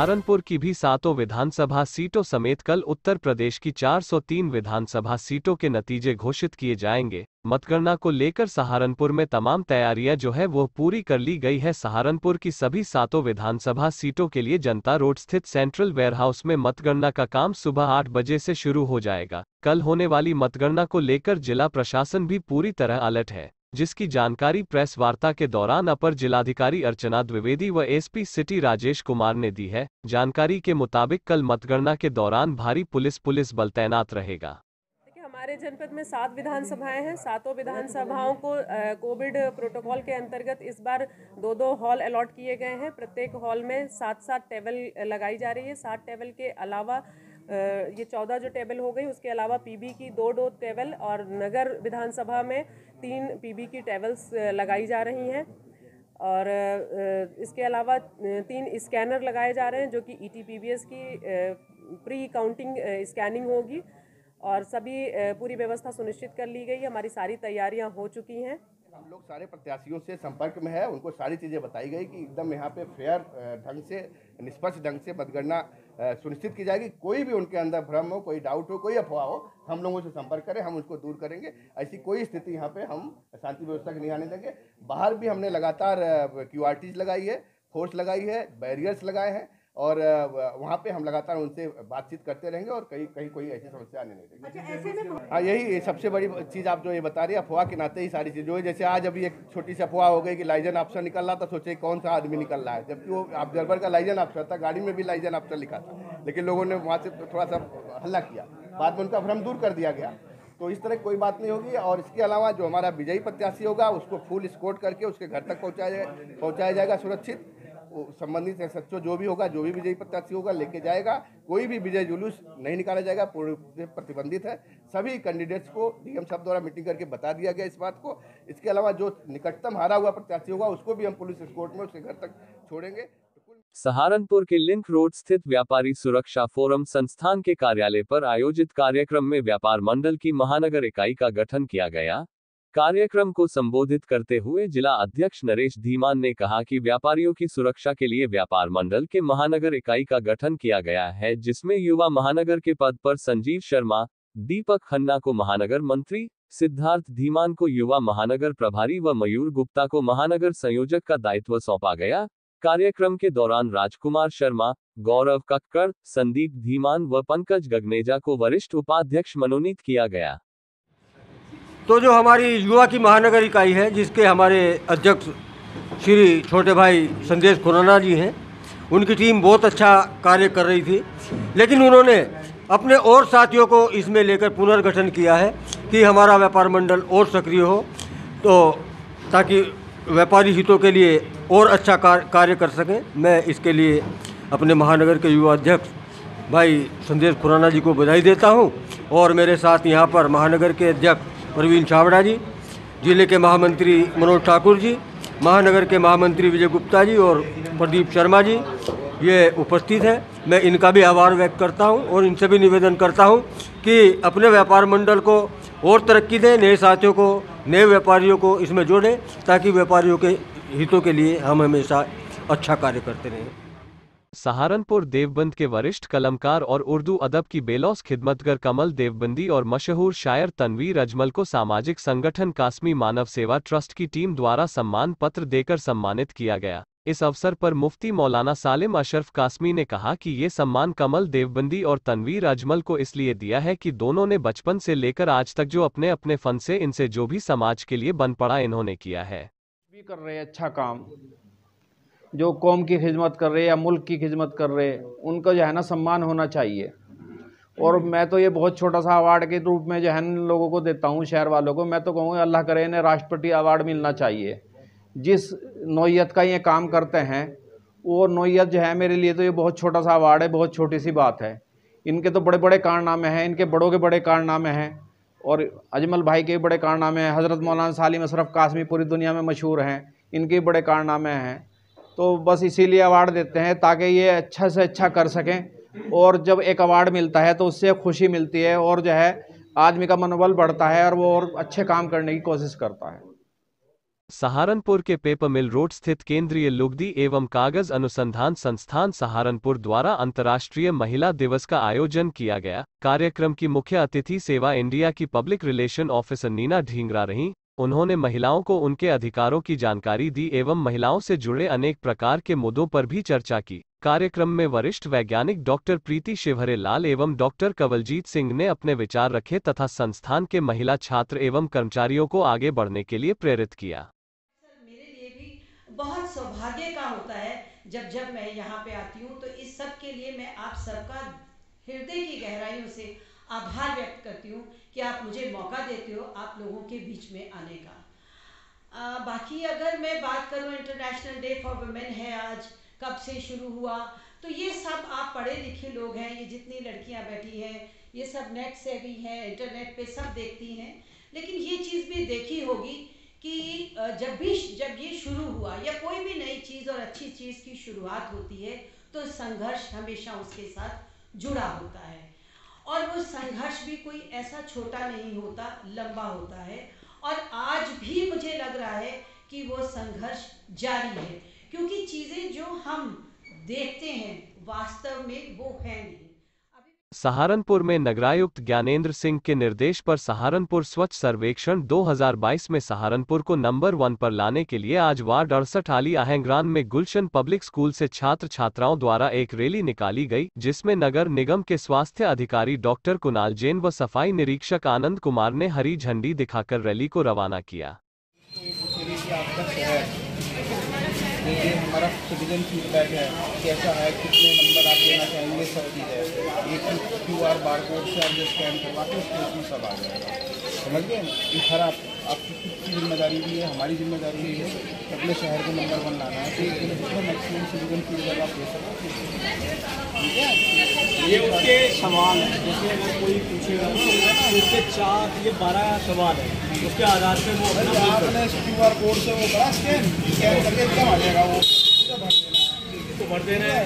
सहारनपुर की भी सातों विधानसभा सीटों समेत कल उत्तर प्रदेश की 403 विधानसभा सीटों के नतीजे घोषित किए जाएँगे। मतगणना को लेकर सहारनपुर में तमाम तैयारियाँ जो है, वो पूरी कर ली गई है। सहारनपुर की सभी सातों विधानसभा सीटों के लिए जनता रोड स्थित सेंट्रल वेयरहाउस में मतगणना का काम सुबह आठ बजे से शुरू हो जाएगा। कल होने वाली मतगणना को लेकर जिला प्रशासन भी पूरी तरह अलर्ट है। जिसकी जानकारी प्रेस वार्ता के दौरान अपर जिलाधिकारी अर्चना द्विवेदी व एसपी सिटी राजेश कुमार ने दी है। जानकारी के मुताबिक कल मतगणना के दौरान भारी पुलिस पुलिस बल तैनात रहेगा। हमारे जनपद में सात विधानसभाएँ हैं। सातों विधानसभाओं को कोविड प्रोटोकॉल के अंतर्गत इस बार दो दो हॉल अलॉट किए गए हैं। प्रत्येक हॉल में सात सात टेबल लगाई जा रही है। सात टेबल के अलावा ये चौदह जो टेबल हो गई, उसके अलावा पीबी की दो दो टेबल और नगर विधानसभा में तीन पीबी की टेबल्स लगाई जा रही हैं। और इसके अलावा तीन स्कैनर लगाए जा रहे हैं, जो कि ई टी की प्री काउंटिंग स्कैनिंग होगी। और सभी पूरी व्यवस्था सुनिश्चित कर ली गई, हमारी सारी तैयारियाँ हो चुकी हैं। हम लोग सारे प्रत्याशियों से संपर्क में है, उनको सारी चीज़ें बताई गई कि एकदम यहाँ पे फेयर ढंग से, निष्पक्ष ढंग से मतगणना सुनिश्चित की जाएगी, कोई भी उनके अंदर भ्रम हो, कोई डाउट हो, कोई अफवाह हो, हम लोगों से संपर्क करें, हम उसको दूर करेंगे। ऐसी कोई स्थिति यहाँ पे हम शांति व्यवस्था के नहीं आने देंगे। बाहर भी हमने लगातार क्यू लगाई है फोर्स लगाई है बैरियर्स लगाए हैं। और वहाँ पे हम लगातार उनसे बातचीत करते रहेंगे और कहीं कहीं कोई ऐसी समस्या आने नहीं देंगे हाँ यही सबसे बड़ी चीज़ आप जो ये बता रही है अफवाह के नाते ही सारी चीज़। जो है जैसे आज अभी एक छोटी सी अफवाह हो गई कि लाइजन ऑप्शन निकल रहा था सोचे कौन सा आदमी निकल रहा है। जबकि वो ऑब्जर्वर का लाइजन ऑप्शन था गाड़ी में भी लाइजन ऑप्शन लिखा था। लेकिन लोगों ने वहाँ से थोड़ा सा हल्ला किया। बाद में उनका भ्रम दूर कर दिया गया। तो इस तरह कोई बात नहीं होगी और इसके अलावा जो हमारा विजयी प्रत्याशी होगा उसको फुल स्कोट करके उसके घर तक पहुँचाया जाएगा पहुँचाया जाएगा सुरक्षित। संबंधित सच्चो जो भी होगा, जो भी विजयी प्रत्याशी होगा, लेके जाएगा। कोई भी विजय जुलूस नहीं निकाला जाएगा पूर्ण प्रतिबंधित है। सभी कैंडिडेट्स को डीएम साहब द्वारा मीटिंग करके बता दिया गया इस बात को। इसके अलावा जो निकटतम हारा हुआ प्रत्याशी होगा, उसको भी हम पुलिस स्कोर्ट में उसके घर तक छोड़ेंगे। सहारनपुर के लिंक रोड स्थित व्यापारी सुरक्षा फोरम संस्थान के कार्यालय पर आयोजित कार्यक्रम में व्यापार मंडल की महानगर इकाई का गठन किया गया। कार्यक्रम को संबोधित करते हुए जिला अध्यक्ष नरेश धीमान ने कहा कि व्यापारियों की सुरक्षा के लिए व्यापार मंडल के महानगर इकाई का गठन किया गया है, जिसमें युवा महानगर के पद पर संजीव शर्मा, दीपक खन्ना को महानगर मंत्री, सिद्धार्थ धीमान को युवा महानगर प्रभारी व मयूर गुप्ता को महानगर संयोजक का दायित्व सौंपा गया। कार्यक्रम के दौरान राजकुमार शर्मा, गौरव कक्कड़, संदीप धीमान व पंकज गगनेजा को वरिष्ठ उपाध्यक्ष मनोनीत किया गया। तो जो हमारी युवा की महानगर इकाई है, जिसके हमारे अध्यक्ष श्री छोटे भाई संदेश खुराना जी हैं, उनकी टीम बहुत अच्छा कार्य कर रही थी। लेकिन उन्होंने अपने और साथियों को इसमें लेकर पुनर्गठन किया है कि हमारा व्यापार मंडल और सक्रिय हो तो ताकि व्यापारी हितों के लिए और अच्छा कार्य कर सकें। मैं इसके लिए अपने महानगर के युवा अध्यक्ष भाई संदेश खुराना जी को बधाई देता हूँ और मेरे साथ यहाँ पर महानगर के अध्यक्ष प्रवीण छावड़ा जी, ज़िले के महामंत्री मनोज ठाकुर जी, महानगर के महामंत्री विजय गुप्ता जी और प्रदीप शर्मा जी, ये उपस्थित हैं। मैं इनका भी आभार व्यक्त करता हूँ और इनसे भी निवेदन करता हूँ कि अपने व्यापार मंडल को और तरक्की दें, नए साथियों को, नए व्यापारियों को इसमें जोड़ें, ताकि व्यापारियों के हितों के लिए हम हमेशा अच्छा कार्य करते रहें। सहारनपुर देवबंद के वरिष्ठ कलमकार और उर्दू अदब की बेलौस खिदमतगर कमल देवबंदी और मशहूर शायर तनवीर अजमल को सामाजिक संगठन कास्मी मानव सेवा ट्रस्ट की टीम द्वारा सम्मान पत्र देकर सम्मानित किया गया। इस अवसर पर मुफ्ती मौलाना सालिम अशरफ कासमी ने कहा कि ये सम्मान कमल देवबंदी और तनवीर अजमल को इसलिए दिया है कि दोनों ने बचपन से लेकर आज तक जो अपने अपने फन से इनसे जो भी समाज के लिए बन पड़ा इन्होंने किया है। भी कर रहे अच्छा काम। जो कौम की खिदमत कर रहे या मुल्क की खिदमत कर रहे, उनका जो है ना सम्मान होना चाहिए। और मैं तो ये बहुत छोटा सा अवार्ड के रूप में जो है ना लोगों को देता हूँ, शहर वालों को, मैं तो कहूँगा अल्लाह करे इन्हें राष्ट्रपति अवार्ड मिलना चाहिए। जिस नोयत का ये काम करते हैं, वो नोयत जो है मेरे लिए तो ये बहुत छोटा सा अवार्ड है, बहुत छोटी सी बात है। इनके तो बड़े बड़े कारनामे हैं, इनके बड़ों के बड़े कारनामे हैं, और अजमल भाई के बड़े कारनामे हैं, हज़रत मौलाना सालिम अशरफ कासमी पूरी दुनिया में मशहूर हैं, इनके बड़े कारनामे हैं। तो बस इसीलिए अवार्ड देते हैं ताकि ये अच्छा से अच्छा कर सकें। और जब एक अवार्ड मिलता है तो उससे खुशी मिलती है और जो है, आदमी का मनोबल बढ़ता है और वो और अच्छे काम करने की कोशिश करता है। सहारनपुर के पेपर मिल रोड स्थित केंद्रीय लुगदी एवं कागज़ अनुसंधान संस्थान सहारनपुर द्वारा अंतर्राष्ट्रीय महिला दिवस का आयोजन किया गया। कार्यक्रम की मुख्य अतिथि सेवा इंडिया की public relation officer Neena Dhingra रहीं। उन्होंने महिलाओं को उनके अधिकारों की जानकारी दी एवं महिलाओं से जुड़े अनेक प्रकार के मुद्दों पर भी चर्चा की। कार्यक्रम में वरिष्ठ वैज्ञानिक डॉक्टर प्रीति शिवहरे लाल एवं डॉक्टर कवलजीत सिंह ने अपने विचार रखे तथा संस्थान के महिला छात्र एवं कर्मचारियों को आगे बढ़ने के लिए प्रेरित किया। मेरे लिए भी बहुत सौभाग्य का होता है जब जब मैं यहाँ पे आती हूँ तो इस सब के लिए मैं आप सबका हृदय की गहराइयों से आभार व्यक्त करती हूँ कि आप मुझे मौका देते हो आप लोगों के बीच में आने का। आ, बाकी अगर मैं बात करूँ इंटरनेशनल डे फॉर वुमेन है आज कब से शुरू हुआ तो ये सब आप पढ़े लिखे लोग हैं ये जितनी लड़कियाँ बैठी हैं ये सब नेट से भी हैं इंटरनेट पे सब देखती हैं। लेकिन ये चीज़ भी देखी होगी कि जब भी जब ये शुरू हुआ या कोई भी नई चीज़ और अच्छी चीज़ की शुरुआत होती है तो संघर्ष हमेशा उसके साथ जुड़ा होता है। और वो संघर्ष भी कोई ऐसा छोटा नहीं होता, लंबा होता है। और आज भी मुझे लग रहा है कि वो संघर्ष जारी है, क्योंकि चीज़ें जो हम देखते हैं, वास्तव में वो है नहीं। सहारनपुर में नगरायुक्त ज्ञानेंद्र सिंह के निर्देश पर सहारनपुर स्वच्छ सर्वेक्षण 2022 में सहारनपुर को नंबर वन पर लाने के लिए आज वार्ड अड़सठ आली आहंग्रान में गुलशन पब्लिक स्कूल से छात्र छात्राओं द्वारा एक रैली निकाली गई, जिसमें नगर निगम के स्वास्थ्य अधिकारी डॉक्टर कुणाल जैन व सफ़ाई निरीक्षक आनंद कुमार ने हरी झंडी दिखाकर रैली को रवाना किया। कि ये हमारा सिटीजन फीडबैक है कैसा है, कितने नंबर आप देना चाहेंगे, सब चीज़ है। एक क्यू आर बार कोड से आप जो स्कैन करवाते हैं उसमें सब आ जाएगा। समझ गए? हर आप आपकी खुद की ज़िम्मेदारी भी है हमारी ज़िम्मेदारी भी है। अपने शहर को नंबर वन लाना है तो जितना मैक्सिमम सिटीजन फीडबैक आप दे सको ठीक है? ये उसके सवाल है। जैसे अगर कोई पूछेगा तो उसके चार ये बारह सवाल है। उसके आधार पे वो अपना बिल आपने क्यू आर कोड से वो करा स्कैन स्कैन करके एकदम आ जाएगा वो। पूरा भर देना है। को भर देना है